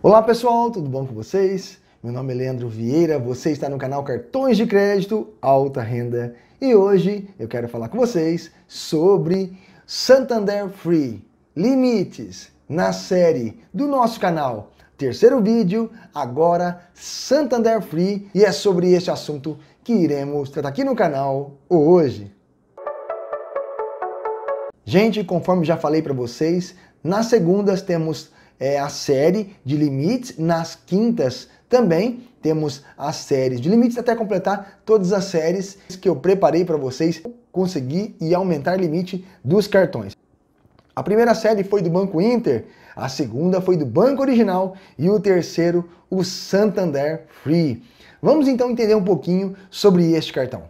Olá pessoal, tudo bom com vocês? Meu nome é Leandro Vieira, você está no canal Cartões de Crédito Alta Renda e hoje eu quero falar com vocês sobre Santander Free Limites na série do nosso canal. Terceiro vídeo, agora Santander Free e é sobre este assunto que iremos tratar aqui no canal hoje. Gente, conforme já falei para vocês, nas segundas temos é, a série de limites, nas quintas também temos as séries de limites até completar todas as séries que eu preparei para vocês conseguir e aumentar o limite dos cartões. A primeira série foi do Banco Inter, a segunda foi do Banco Original e o terceiro o Santander Free. Vamos então entender um pouquinho sobre este cartão.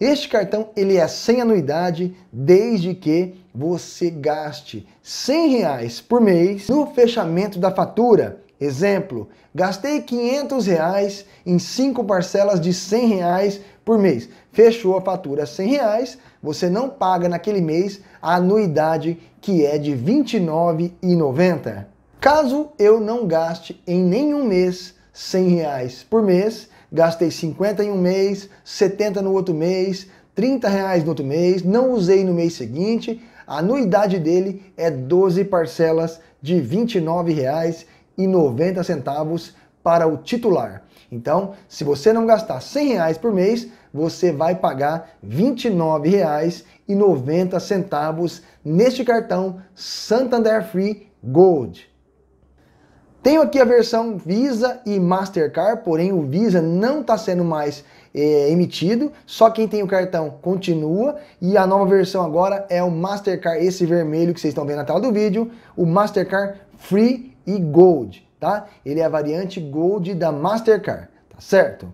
Este cartão ele é sem anuidade desde que você gaste 100 reais por mês no fechamento da fatura. Exemplo, gastei 500 reais em cinco parcelas de 100 reais por mês. Fechou a fatura 100 reais, você não paga naquele mês a anuidade que é de R$ 29,90. Caso eu não gaste em nenhum mês 100 reais por mês, gastei 50 em um mês, 70 no outro mês, 30 reais no outro mês, não usei no mês seguinte, a anuidade dele é 12 parcelas de R$ 29,90 para o titular. Então, se você não gastar 100 reais por mês, você vai pagar R$ 29,90 neste cartão Santander Free Gold. Tenho aqui a versão Visa e Mastercard, porém o Visa não está sendo mais é, emitido, só quem tem o cartão continua e a nova versão agora é o Mastercard, esse vermelho que vocês estão vendo na tela do vídeo, o Mastercard Free e Gold, tá? Ele é a variante Gold da Mastercard, tá certo?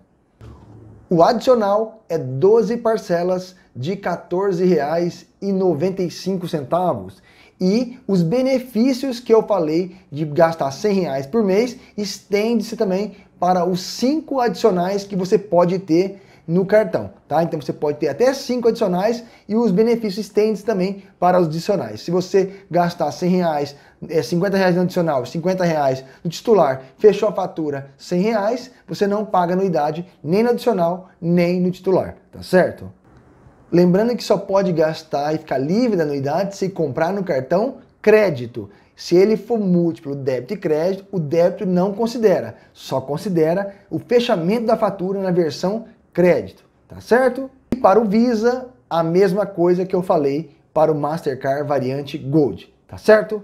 O adicional é 12 parcelas de R$ 14,95 e os benefícios que eu falei de gastar 100 reais por mês estende-se também para os cinco adicionais que você pode ter no cartão, tá? Então você pode ter até cinco adicionais e os benefícios estendem também para os adicionais. Se você gastar 100 reais, é, 50 reais no adicional, 50 reais no titular, fechou a fatura 100 reais, você não paga anuidade nem no adicional, nem no titular, tá certo? Lembrando que só pode gastar e ficar livre da anuidade se comprar no cartão crédito. Se ele for múltiplo débito e crédito, o débito não considera, só considera o fechamento da fatura na versão crédito, tá certo? E para o Visa, a mesma coisa que eu falei para o Mastercard variante Gold, tá certo?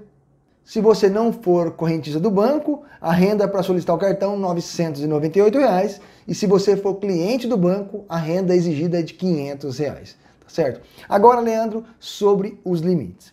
Se você não for correntista do banco, a renda para solicitar o cartão 998 reais, e se você for cliente do banco, a renda exigida é de 500 reais, tá certo? Agora, Leandro, sobre os limites.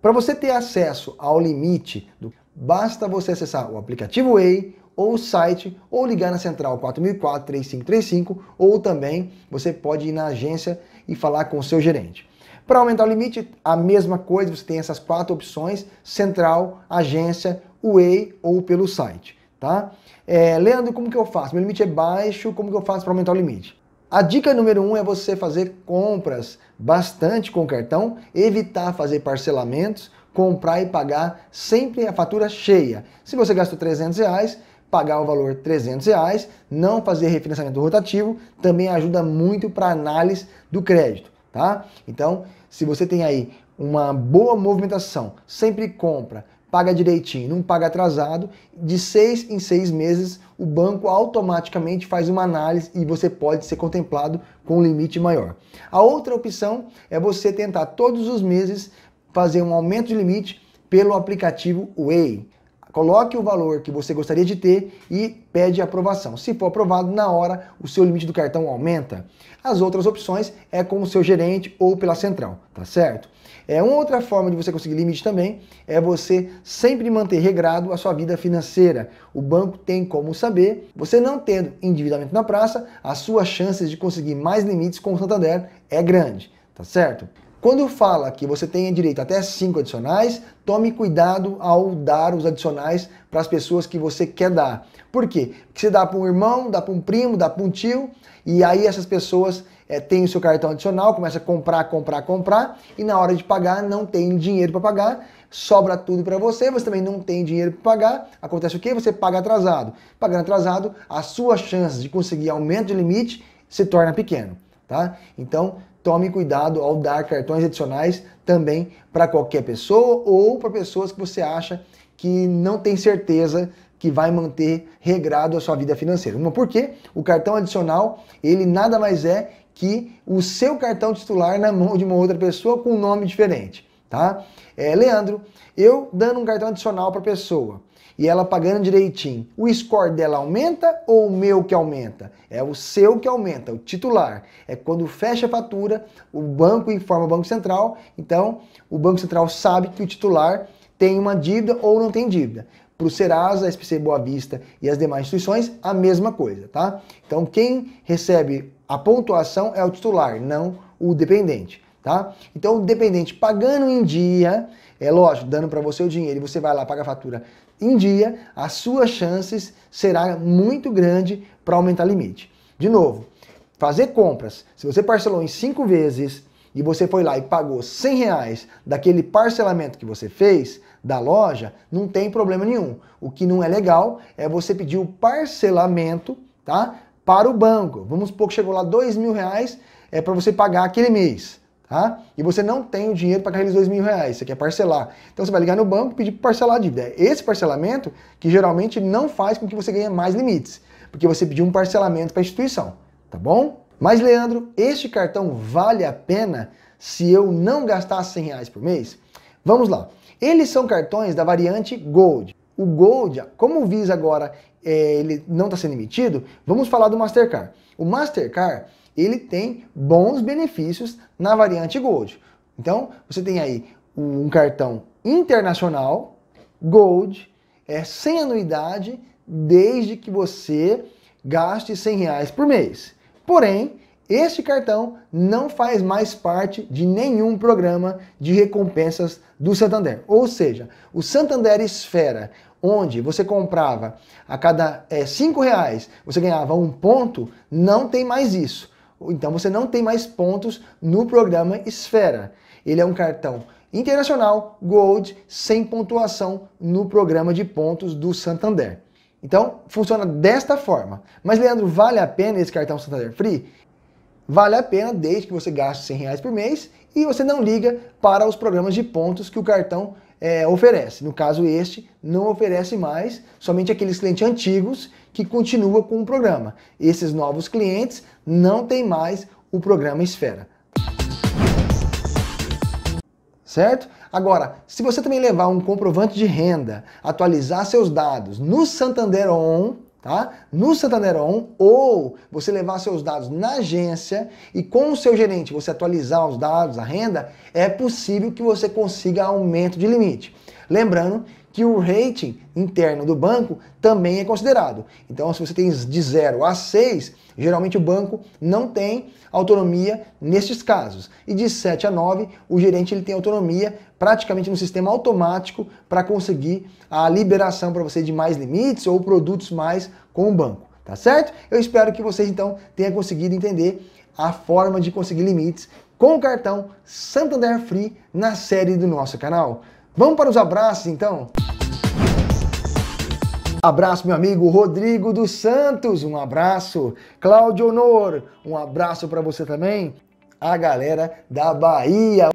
Para você ter acesso ao limite, basta você acessar o aplicativo Way ou o site ou ligar na central 4004-3535 ou também você pode ir na agência e falar com o seu gerente. Para aumentar o limite, a mesma coisa, você tem essas quatro opções, central, agência, Way ou pelo site, tá? É, Leandro, como que eu faço? Meu limite é baixo, como que eu faço para aumentar o limite? A dica número um é você fazer compras bastante com cartão, evitar fazer parcelamentos, comprar e pagar sempre a fatura cheia. Se você gastou 300 reais, pagar o valor 300 reais, não fazer refinanciamento rotativo, também ajuda muito para análise do crédito tá? Então, se você tem aí uma boa movimentação, sempre compra, paga direitinho, não paga atrasado, de seis em seis meses o banco automaticamente faz uma análise e você pode ser contemplado com um limite maior. A outra opção é você tentar todos os meses fazer um aumento de limite pelo aplicativo Way. Coloque o valor que você gostaria de ter e pede aprovação. Se for aprovado, na hora o seu limite do cartão aumenta. As outras opções é com o seu gerente ou pela central, tá certo? É uma outra forma de você conseguir limite também é você sempre manter regrado a sua vida financeira. O banco tem como saber, você não tendo endividamento na praça, as suas chances de conseguir mais limites com o Santander é grande, tá certo? Quando fala que você tem direito até 5 adicionais, tome cuidado ao dar os adicionais para as pessoas que você quer dar. Por quê? Porque você dá para um irmão, dá para um primo, dá para um tio, e aí essas pessoas é, tem o seu cartão adicional, começa a comprar, comprar, comprar, e na hora de pagar não tem dinheiro para pagar, sobra tudo para você, você também não tem dinheiro para pagar, acontece o quê? Você paga atrasado. Pagando atrasado, a sua chance de conseguir aumento de limite se torna pequeno, tá? Então, tome cuidado ao dar cartões adicionais também para qualquer pessoa ou para pessoas que você acha que não tem certeza que vai manter regrado a sua vida financeira. Uma porque o cartão adicional, ele nada mais é que o seu cartão titular na mão de uma outra pessoa com um nome diferente, tá? É, Leandro, eu dando um cartão adicional para pessoa e ela pagando direitinho, o score dela aumenta ou o meu que aumenta? É o seu que aumenta, o titular. É quando fecha a fatura, o banco informa o Banco Central, então o Banco Central sabe que o titular tem uma dívida ou não tem dívida. Para o Serasa, SPC Boa Vista e as demais instituições, a mesma coisa, tá? Então quem recebe a pontuação é o titular, não o dependente, tá? Então o dependente pagando em dia, é lógico, dando para você o dinheiro e você vai lá pagar a fatura em dia, as suas chances será muito grande para aumentar o limite. De novo, fazer compras, se você parcelou em cinco vezes e você foi lá e pagou 100 reais daquele parcelamento que você fez da loja, não tem problema nenhum. O que não é legal é você pedir o parcelamento, tá? Para o banco. Vamos supor que chegou lá dois mil reais é para você pagar aquele mês. Tá? E você não tem o dinheiro para aqueles dois mil reais, você quer parcelar. Então você vai ligar no banco e pedir para parcelar a dívida. É esse parcelamento que geralmente não faz com que você ganhe mais limites, porque você pediu um parcelamento para a instituição, tá bom? Mas Leandro, este cartão vale a pena se eu não gastar 100 reais por mês? Vamos lá. Eles são cartões da variante Gold. O Gold, como o Visa agora é, ele não está sendo emitido, vamos falar do Mastercard. O Mastercard ele tem bons benefícios na variante Gold. Então, você tem aí um cartão internacional, Gold, é sem anuidade, desde que você gaste 100 reais por mês. Porém, este cartão não faz mais parte de nenhum programa de recompensas do Santander. Ou seja, o Santander Esfera, onde você comprava a cada 5 é, reais, você ganhava um ponto, não tem mais isso. Então você não tem mais pontos no programa Esfera. Ele é um cartão internacional Gold sem pontuação no programa de pontos do Santander. Então funciona desta forma. Mas Leandro, vale a pena esse cartão Santander Free? Vale a pena desde que você gaste 100 reais por mês e você não liga para os programas de pontos que o cartão é, oferece. No caso, este não oferece mais, somente aqueles clientes antigos que continuam com o programa. Esses novos clientes não têm mais o programa Esfera. Certo? Agora, se você também levar um comprovante de renda, atualizar seus dados no Santander On, tá? No Santander On, ou você levar seus dados na agência e com o seu gerente você atualizar os dados, a renda, é possível que você consiga aumento de limite. Lembrando que o rating interno do banco também é considerado. Então, se você tem de 0 a 6, geralmente o banco não tem autonomia nestes casos. E de 7 a 9, o gerente ele tem autonomia praticamente no sistema automático para conseguir a liberação para você de mais limites ou produtos mais com o banco. Tá certo? Eu espero que vocês então tenham conseguido entender a forma de conseguir limites com o cartão Santander Free na série do nosso canal. Vamos para os abraços então? Abraço, meu amigo Rodrigo dos Santos, um abraço. Cláudio Honor, um abraço para você também. A galera da Bahia.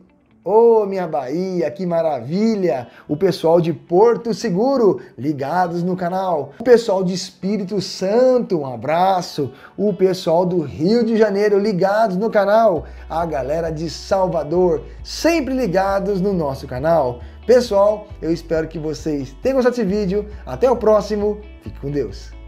Ô, oh, minha Bahia, que maravilha! O pessoal de Porto Seguro, ligados no canal. O pessoal de Espírito Santo, um abraço. O pessoal do Rio de Janeiro, ligados no canal. A galera de Salvador, sempre ligados no nosso canal. Pessoal, eu espero que vocês tenham gostado desse vídeo. Até o próximo. Fique com Deus.